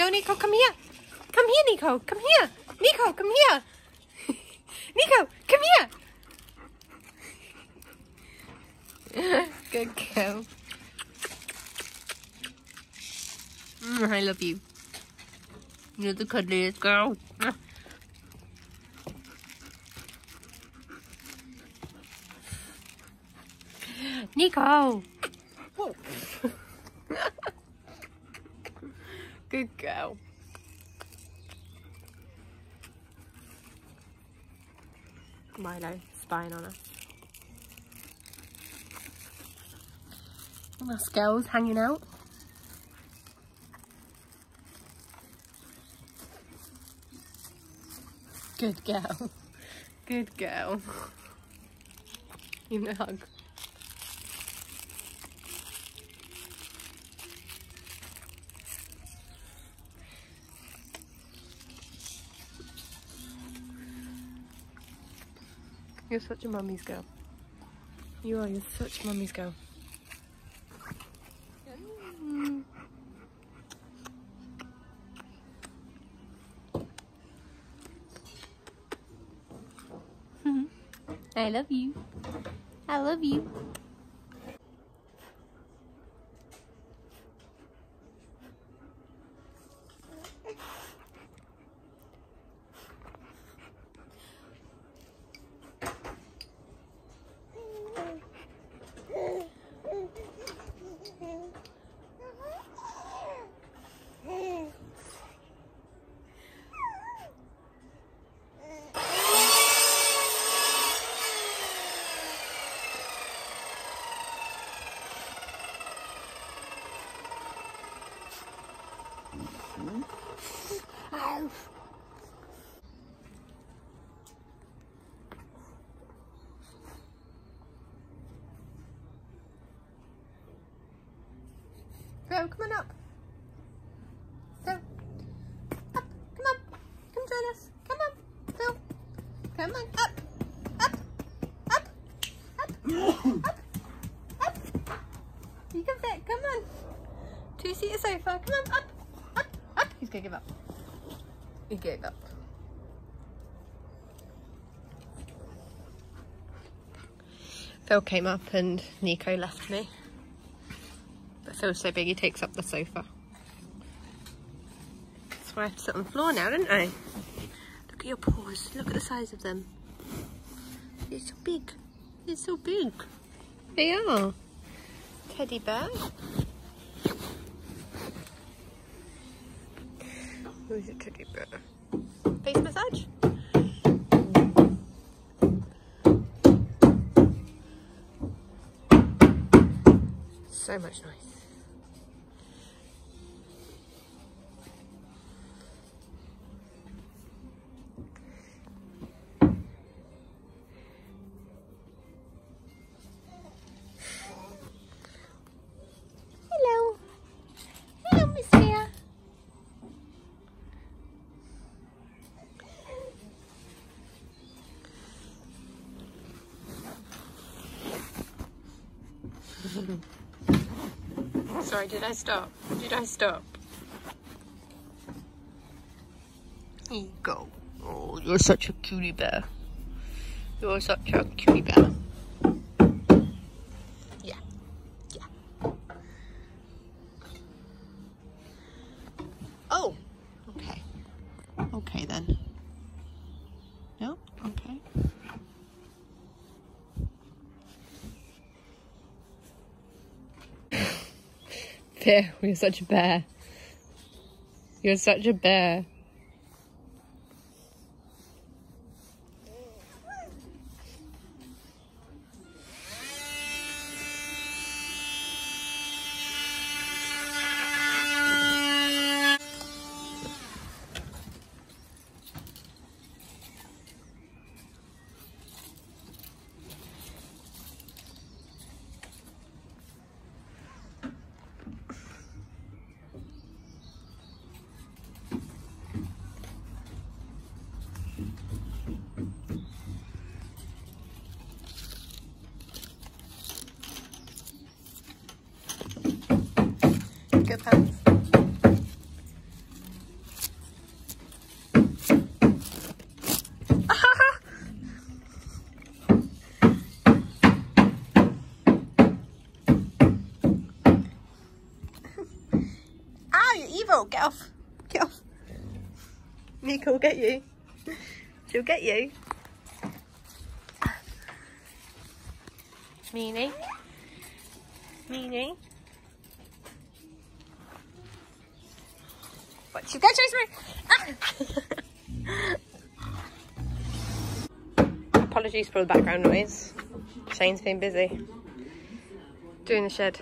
No, Niko, come here. Come here, Niko. Come here. Niko, come here. Niko, come here. Good girl. Mm, I love you. You're the cuddliest girl. Niko. Good girl. Milo spying on us. My scales hanging out. Good girl. Good girl. Give me a hug. You're such a mummy's girl. You are, you're such a mummy's girl. I love you. I love you. Go, come on up. Go. Up, come on. Come join us. Come on. Go. Come on. Up. Up. Up. Up. up. Up. You can fit. Come on. Two-seater sofa. Come on. Up. Up. He's to give up. He gave up. Phil came up and Niko left me. But Phil's so big he takes up the sofa. That's why I have to sit on the floor now, don't I? Look at your paws. Look at the size of them. They're so big. They're so big. They are. Teddy bear. Who's a teddy bear? Face massage? So much noise. Sorry, did I stop? Did I stop? Here you go. Oh, you're such a cutie bear. You're such a cutie bear. Bear, you're such a bear. You're such a bear. pounds. Ow, ah, you're evil. Get off. Get off. Niko will get you. She'll get you. Meanie. Meanie. What you go, Chase ah! Apologies for the background noise. Shane's been busy doing the shed.